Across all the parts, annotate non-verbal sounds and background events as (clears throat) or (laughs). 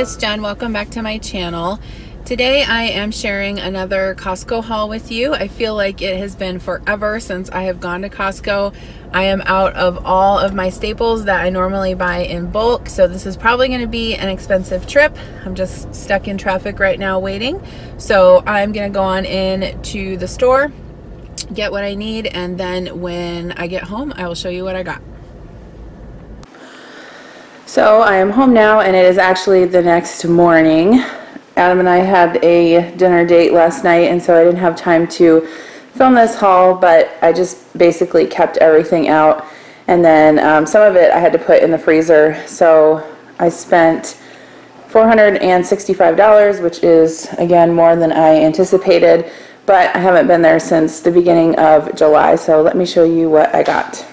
it's Jen. Welcome back to my channel. Today I am sharing another Costco haul with you. I feel like it has been forever since I have gone to Costco. I am out of all of my staples that I normally buy in bulk, so this is probably going to be an expensive trip. I'm just stuck in traffic right now waiting. So I'm going to go on in to the store, get what I need, and then when I get home, I will show you what I got. So I am home now and it is actually the next morning. Adam and I had a dinner date last night and so I didn't have time to film this haul but I just basically kept everything out and then um, some of it I had to put in the freezer so I spent $465 which is again more than I anticipated but I haven't been there since the beginning of July so let me show you what I got.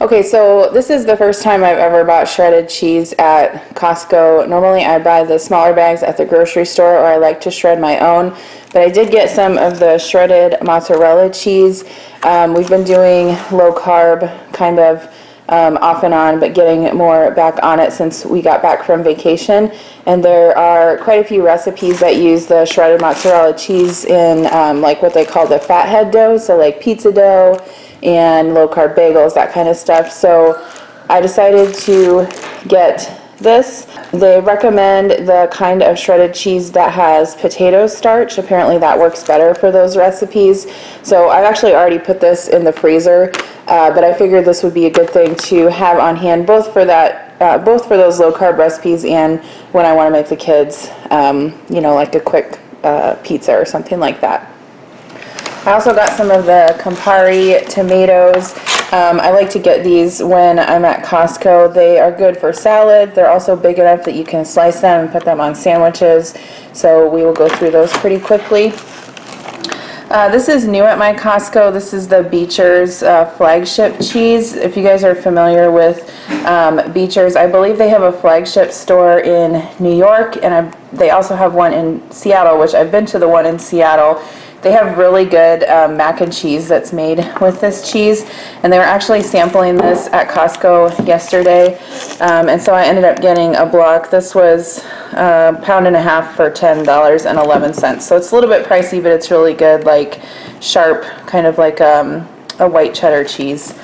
Okay, so this is the first time I've ever bought shredded cheese at Costco. Normally I buy the smaller bags at the grocery store or I like to shred my own. But I did get some of the shredded mozzarella cheese. Um, we've been doing low carb kind of um, off and on, but getting more back on it since we got back from vacation. And there are quite a few recipes that use the shredded mozzarella cheese in um, like what they call the fathead dough, so like pizza dough and low carb bagels, that kind of stuff. So I decided to get this. They recommend the kind of shredded cheese that has potato starch. Apparently that works better for those recipes. So I've actually already put this in the freezer, uh, but I figured this would be a good thing to have on hand both for that, uh, both for those low carb recipes and when I want to make the kids, um, you know, like a quick uh, pizza or something like that. I also got some of the Campari tomatoes. Um, I like to get these when I'm at Costco. They are good for salad. They're also big enough that you can slice them and put them on sandwiches. So we will go through those pretty quickly. Uh, this is new at my Costco. This is the Beecher's uh, flagship cheese. If you guys are familiar with um, Beecher's, I believe they have a flagship store in New York and I, they also have one in Seattle, which I've been to the one in Seattle they have really good um, mac and cheese that's made with this cheese. And they were actually sampling this at Costco yesterday. Um, and so I ended up getting a block. This was a pound and a half for $10.11. So it's a little bit pricey, but it's really good, like sharp, kind of like um, a white cheddar cheese.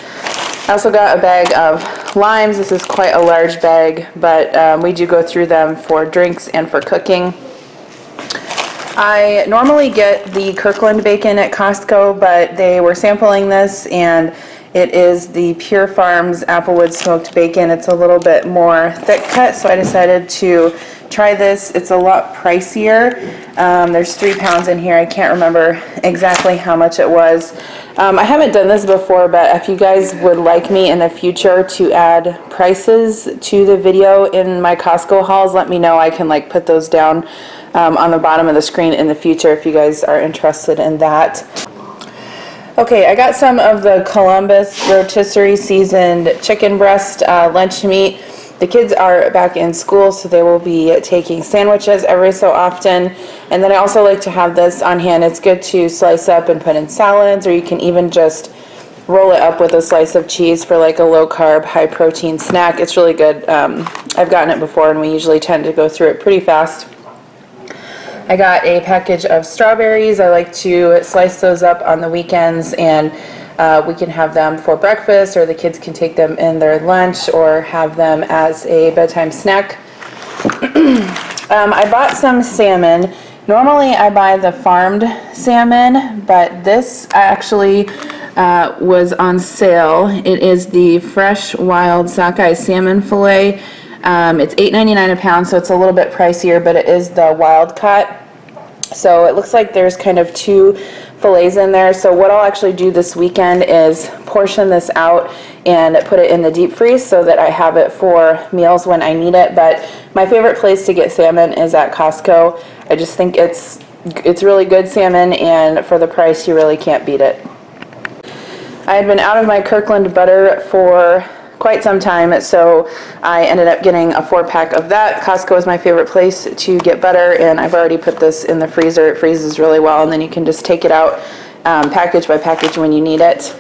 I also got a bag of limes. This is quite a large bag, but um, we do go through them for drinks and for cooking. I normally get the Kirkland bacon at Costco, but they were sampling this and it is the Pure Farms Applewood smoked bacon. It's a little bit more thick cut, so I decided to try this. It's a lot pricier. Um, there's three pounds in here. I can't remember exactly how much it was. Um, I haven't done this before, but if you guys would like me in the future to add prices to the video in my Costco hauls, let me know. I can like put those down um, on the bottom of the screen in the future if you guys are interested in that. Okay, I got some of the Columbus rotisserie seasoned chicken breast uh, lunch meat. The kids are back in school, so they will be taking sandwiches every so often. And then I also like to have this on hand. It's good to slice up and put in salads, or you can even just roll it up with a slice of cheese for like a low carb, high protein snack. It's really good. Um, I've gotten it before, and we usually tend to go through it pretty fast. I got a package of strawberries. I like to slice those up on the weekends and uh, we can have them for breakfast or the kids can take them in their lunch or have them as a bedtime snack. (clears throat) um, I bought some salmon. Normally I buy the farmed salmon, but this actually uh, was on sale. It is the fresh wild sockeye salmon fillet. Um, it's $8.99 a pound, so it's a little bit pricier, but it is the wild caught. So it looks like there's kind of two fillets in there. So what I'll actually do this weekend is portion this out and put it in the deep freeze so that I have it for meals when I need it. But my favorite place to get salmon is at Costco. I just think it's it's really good salmon and for the price you really can't beat it. I had been out of my Kirkland butter for quite some time, so I ended up getting a four pack of that. Costco is my favorite place to get butter, and I've already put this in the freezer. It freezes really well, and then you can just take it out um, package by package when you need it.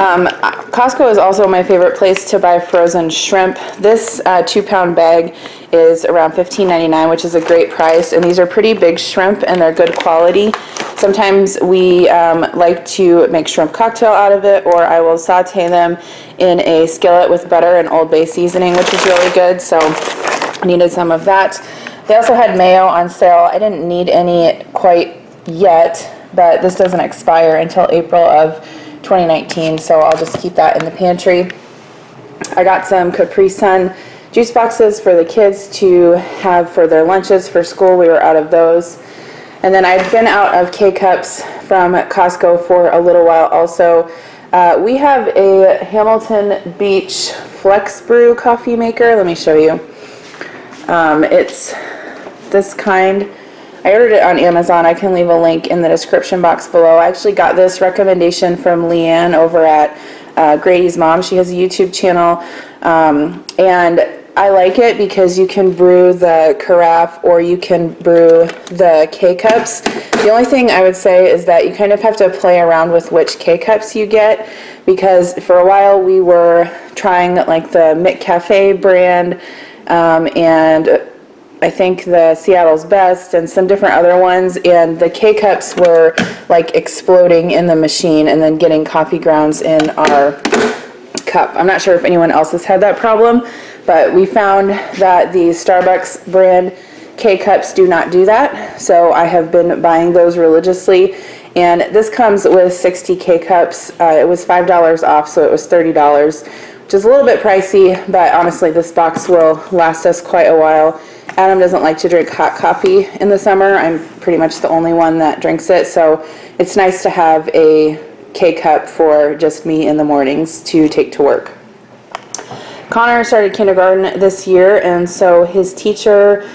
Um, Costco is also my favorite place to buy frozen shrimp. This uh, two pound bag is around $15.99, which is a great price. And these are pretty big shrimp and they're good quality. Sometimes we um, like to make shrimp cocktail out of it, or I will saute them in a skillet with butter and Old Bay seasoning, which is really good. So I needed some of that. They also had mayo on sale. I didn't need any quite yet, but this doesn't expire until April of 2019, so I'll just keep that in the pantry. I got some Capri Sun juice boxes for the kids to have for their lunches for school. We were out of those. And then I've been out of K-Cups from Costco for a little while also. Uh, we have a Hamilton Beach FlexBrew coffee maker. Let me show you. Um, it's this kind. I ordered it on Amazon. I can leave a link in the description box below. I actually got this recommendation from Leanne over at uh, Grady's Mom. She has a YouTube channel. Um, and I like it because you can brew the carafe or you can brew the K-Cups. The only thing I would say is that you kind of have to play around with which K-Cups you get because for a while we were trying like the McCafe brand um, and I think the Seattle's Best and some different other ones, and the K-Cups were like exploding in the machine and then getting coffee grounds in our cup. I'm not sure if anyone else has had that problem, but we found that the Starbucks brand K-Cups do not do that, so I have been buying those religiously. And this comes with 60 K-Cups. Uh, it was $5 off, so it was $30, which is a little bit pricey, but honestly, this box will last us quite a while. Adam doesn't like to drink hot coffee in the summer. I'm pretty much the only one that drinks it, so it's nice to have a K-cup for just me in the mornings to take to work. Connor started kindergarten this year, and so his teacher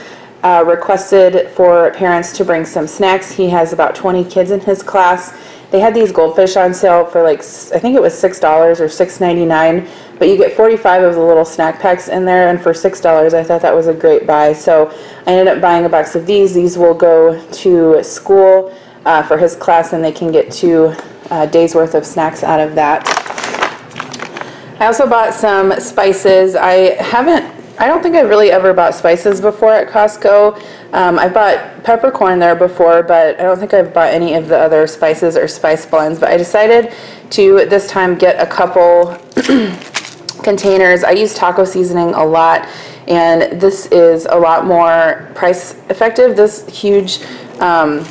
uh, requested for parents to bring some snacks. He has about 20 kids in his class. They had these goldfish on sale for like, I think it was $6 or $6.99 but you get 45 of the little snack packs in there, and for $6, I thought that was a great buy. So I ended up buying a box of these. These will go to school uh, for his class, and they can get two uh, days worth of snacks out of that. I also bought some spices. I haven't I don't think I've really ever bought spices before at Costco. Um, I've bought peppercorn there before, but I don't think I've bought any of the other spices or spice blends. But I decided to this time get a couple (clears throat) containers. I use taco seasoning a lot and this is a lot more price effective. This huge um,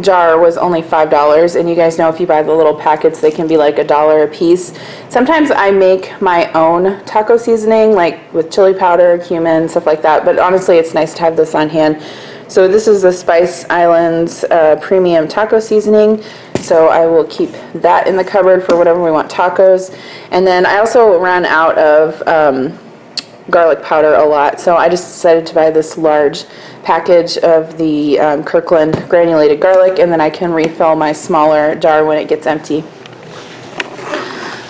jar was only $5 and you guys know if you buy the little packets they can be like a dollar a piece. Sometimes I make my own taco seasoning like with chili powder, cumin, stuff like that but honestly it's nice to have this on hand. So this is the Spice Islands uh, Premium Taco Seasoning. So I will keep that in the cupboard for whatever we want tacos. And then I also ran out of um, garlic powder a lot. So I just decided to buy this large package of the um, Kirkland granulated garlic and then I can refill my smaller jar when it gets empty.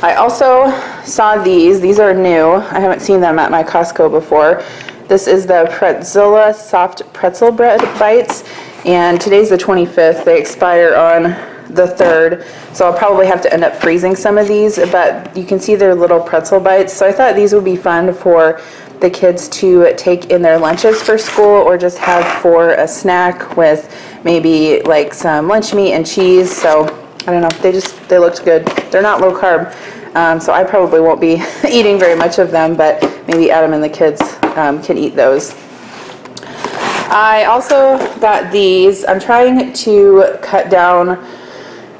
I also saw these. These are new. I haven't seen them at my Costco before. This is the Pretzilla Soft Pretzel Bread Bites, and today's the 25th. They expire on the 3rd, so I'll probably have to end up freezing some of these, but you can see they're little pretzel bites, so I thought these would be fun for the kids to take in their lunches for school or just have for a snack with maybe like some lunch meat and cheese, so I don't know, they just, they looked good. They're not low carb, um, so I probably won't be (laughs) eating very much of them, but maybe Adam and the kids um, can eat those. I also got these. I'm trying to cut down,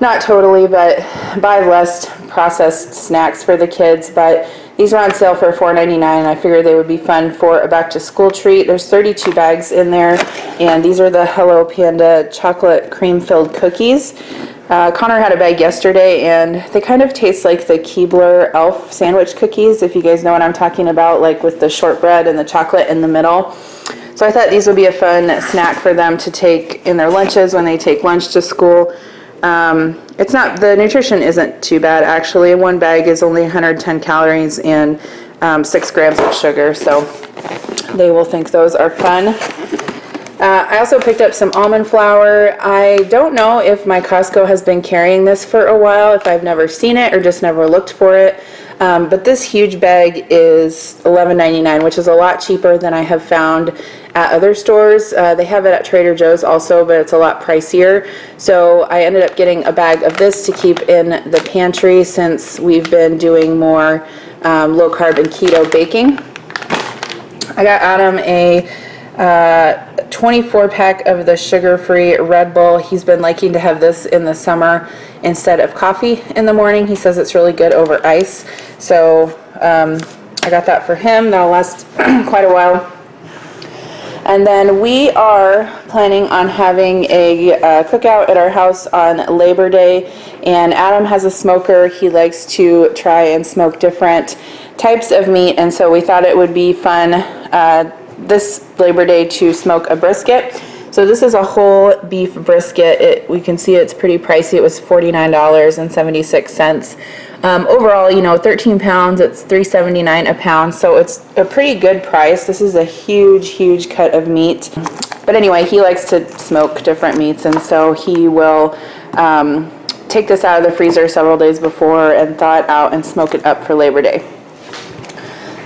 not totally, but buy less processed snacks for the kids, but these are on sale for $4.99 and I figured they would be fun for a back to school treat. There's 32 bags in there and these are the Hello Panda chocolate cream filled cookies. Uh, Connor had a bag yesterday and they kind of taste like the Keebler Elf sandwich cookies, if you guys know what I'm talking about, like with the shortbread and the chocolate in the middle. So I thought these would be a fun snack for them to take in their lunches when they take lunch to school. Um, it's not, the nutrition isn't too bad actually. One bag is only 110 calories and um, six grams of sugar, so they will think those are fun. Uh, I also picked up some almond flour. I don't know if my Costco has been carrying this for a while, if I've never seen it or just never looked for it. Um, but this huge bag is $11.99, which is a lot cheaper than I have found at other stores. Uh, they have it at Trader Joe's also, but it's a lot pricier. So I ended up getting a bag of this to keep in the pantry since we've been doing more um, low carb and keto baking. I got Adam a uh, 24 pack of the sugar-free Red Bull. He's been liking to have this in the summer instead of coffee in the morning. He says it's really good over ice. So um, I got that for him. That'll last (clears throat) quite a while. And then we are planning on having a uh, cookout at our house on Labor Day. And Adam has a smoker. He likes to try and smoke different types of meat. And so we thought it would be fun uh, this Labor Day to smoke a brisket. So this is a whole beef brisket. It, we can see it's pretty pricey. It was $49.76. Um, overall, you know, 13 pounds, it's $3.79 a pound, so it's a pretty good price. This is a huge, huge cut of meat. But anyway, he likes to smoke different meats, and so he will um, take this out of the freezer several days before and thaw it out and smoke it up for Labor Day.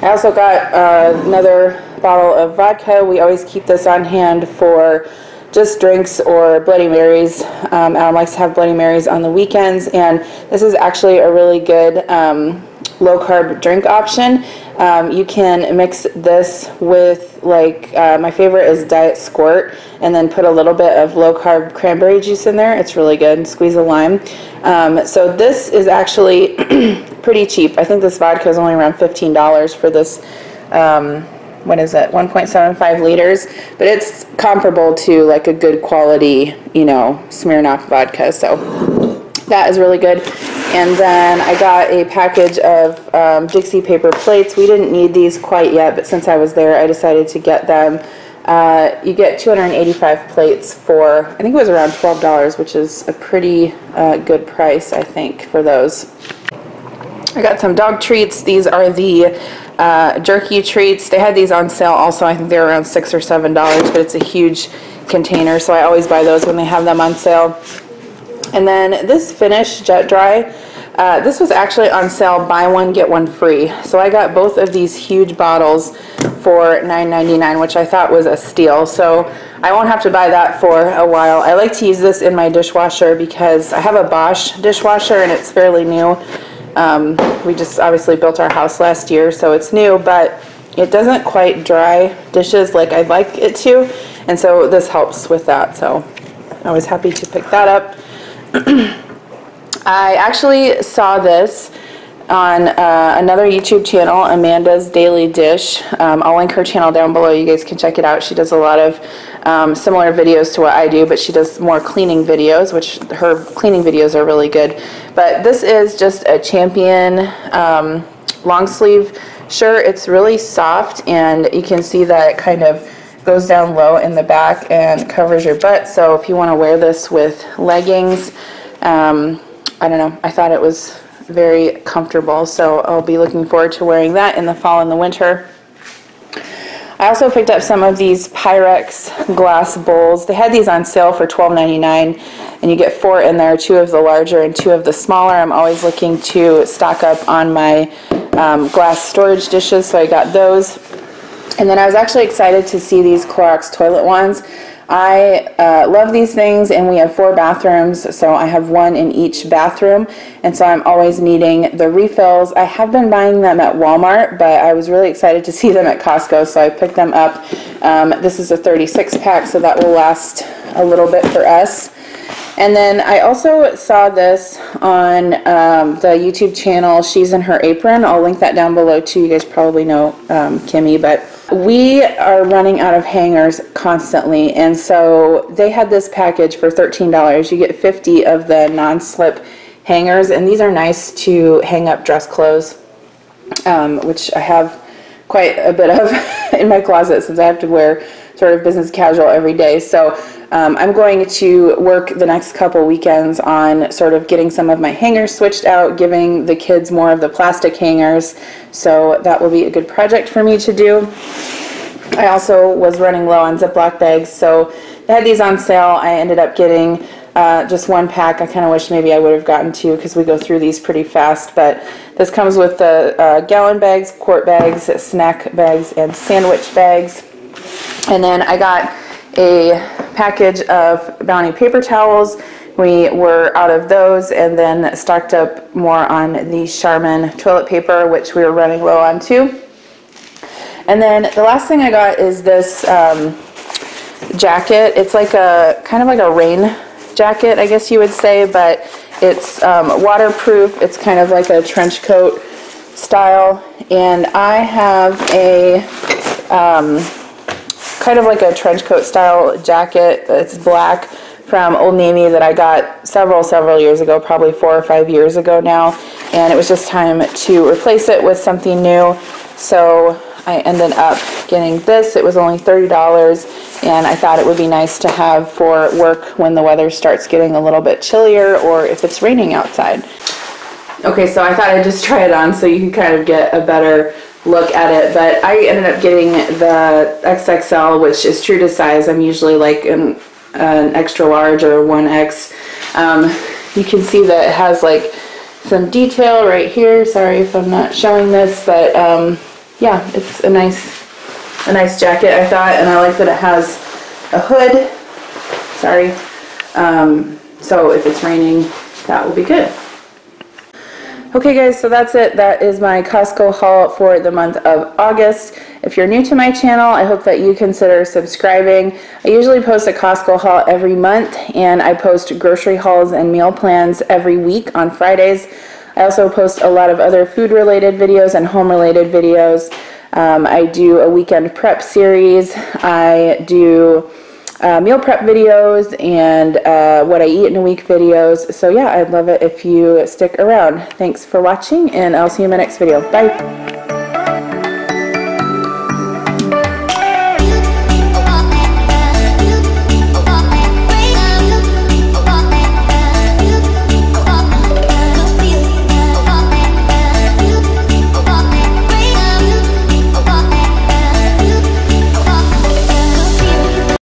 I also got uh, another bottle of vodka. We always keep this on hand for just drinks or Bloody Marys. Um, Adam likes to have Bloody Marys on the weekends, and this is actually a really good um, low carb drink option. Um, you can mix this with like uh, my favorite is Diet Squirt, and then put a little bit of low carb cranberry juice in there. It's really good. Squeeze a lime. Um, so this is actually (clears throat) pretty cheap. I think this vodka is only around fifteen dollars for this. What is it, 1.75 liters, but it's comparable to like a good quality, you know, Smirnoff vodka. So that is really good. And then I got a package of um, Dixie paper plates. We didn't need these quite yet, but since I was there, I decided to get them. Uh, you get 285 plates for, I think it was around $12, which is a pretty uh, good price, I think, for those. I got some dog treats. These are the uh, jerky treats. They had these on sale also. I think they're around six or seven dollars, but it's a huge container, so I always buy those when they have them on sale. And then this Finish Jet Dry. Uh, this was actually on sale, buy one, get one free. So I got both of these huge bottles for $9.99, which I thought was a steal. So I won't have to buy that for a while. I like to use this in my dishwasher because I have a Bosch dishwasher and it's fairly new. Um, we just obviously built our house last year, so it's new, but it doesn't quite dry dishes like I'd like it to, and so this helps with that. So I was happy to pick that up. (clears throat) I actually saw this on uh, another YouTube channel, Amanda's Daily Dish. Um, I'll link her channel down below. You guys can check it out. She does a lot of um, similar videos to what I do, but she does more cleaning videos, which her cleaning videos are really good. But this is just a Champion um, long sleeve shirt. It's really soft, and you can see that it kind of goes down low in the back and covers your butt. So if you want to wear this with leggings, um, I don't know, I thought it was very comfortable. So I'll be looking forward to wearing that in the fall and the winter. I also picked up some of these Pyrex glass bowls. They had these on sale for $12.99 and you get four in there, two of the larger and two of the smaller. I'm always looking to stock up on my um, glass storage dishes, so I got those. And then I was actually excited to see these Clorox toilet wands. I uh, love these things and we have four bathrooms so I have one in each bathroom and so I'm always needing the refills. I have been buying them at Walmart but I was really excited to see them at Costco so I picked them up. Um, this is a 36 pack so that will last a little bit for us. And then I also saw this on um, the YouTube channel She's in Her Apron. I'll link that down below too. You guys probably know um, Kimmy but we are running out of hangers constantly, and so they had this package for $13. You get 50 of the non-slip hangers, and these are nice to hang up dress clothes, um, which I have quite a bit of (laughs) in my closet since I have to wear sort of business casual every day. So um, I'm going to work the next couple weekends on sort of getting some of my hangers switched out, giving the kids more of the plastic hangers. So that will be a good project for me to do. I also was running low on Ziploc bags, so they had these on sale. I ended up getting uh, just one pack. I kind of wish maybe I would have gotten two because we go through these pretty fast. But this comes with the uh, gallon bags, quart bags, snack bags, and sandwich bags. And then I got a package of Bounty paper towels. We were out of those and then stocked up more on the Charmin toilet paper, which we were running low on too. And then the last thing I got is this um, jacket. It's like a kind of like a rain jacket, I guess you would say, but it's um, waterproof. It's kind of like a trench coat style. And I have a um, kind of like a trench coat style jacket. It's black from Old Navy that I got several, several years ago, probably four or five years ago now. And it was just time to replace it with something new. So I ended up getting this. It was only $30 and I thought it would be nice to have for work when the weather starts getting a little bit chillier or if it's raining outside. Okay, so I thought I'd just try it on so you can kind of get a better look at it, but I ended up getting the XXL, which is true to size. I'm usually like an, an extra large or 1X. Um, you can see that it has like some detail right here. Sorry if I'm not showing this, but um, yeah, it's a nice, a nice jacket, I thought, and I like that it has a hood. Sorry. Um, so if it's raining, that will be good. Okay guys, so that's it. That is my Costco haul for the month of August. If you're new to my channel, I hope that you consider subscribing. I usually post a Costco haul every month and I post grocery hauls and meal plans every week on Fridays. I also post a lot of other food related videos and home related videos. Um, I do a weekend prep series. I do uh, meal prep videos and uh, what I eat in a week videos. So yeah, I'd love it if you stick around. Thanks for watching and I'll see you in my next video. Bye.